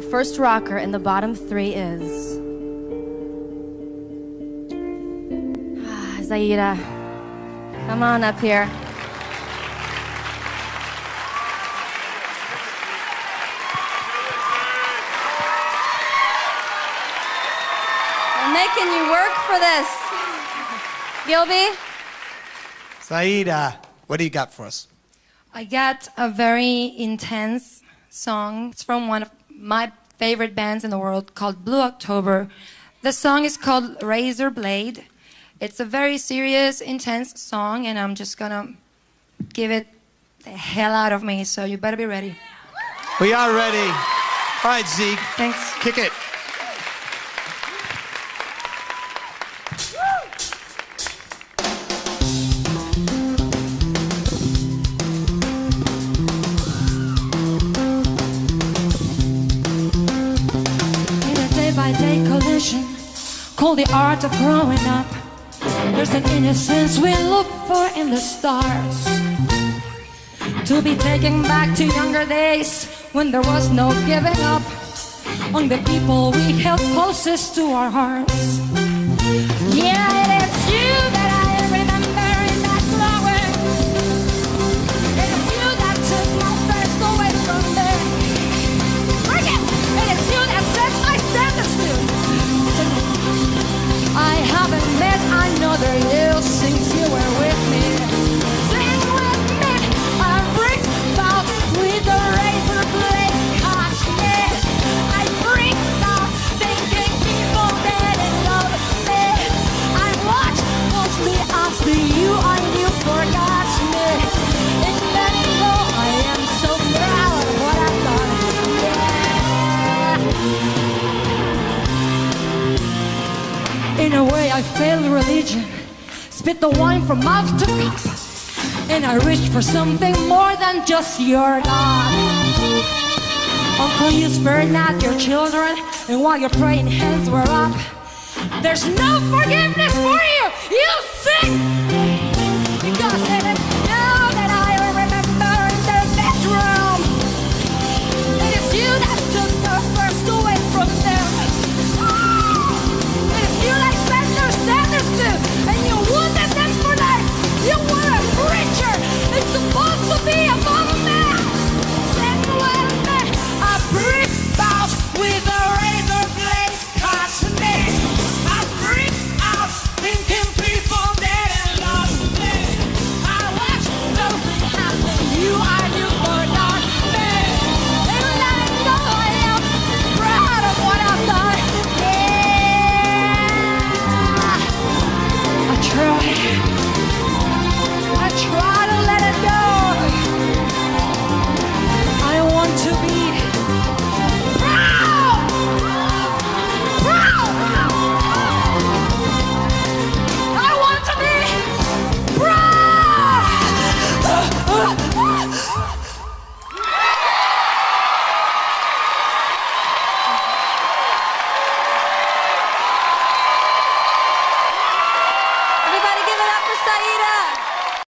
Our first rocker in the bottom three is. Ah, Zayra. Come on up here. We're making you work for this. Gilby? Zayra, what do you got for us? I got a very intense song. It's from one of my favorite bands in the world called Blue October. The song is called Razorblade. It's a very serious, intense song, and I'm just gonna give it the hell out of me, so you better be ready. We are ready. All right, Zeke. Thanks. Kick it. Collision called the art of growing up, there's an innocence we look for in the stars. To be taken back to younger days when there was no giving up on the people we held closest to our hearts. Yeah, In a way, I failed religion. Spit the wine from mouth to cup. And I reached for something more than just your God. Uncle, you spared not your children. And while your praying hands were up, there's no forgiveness for you. You sick. it up.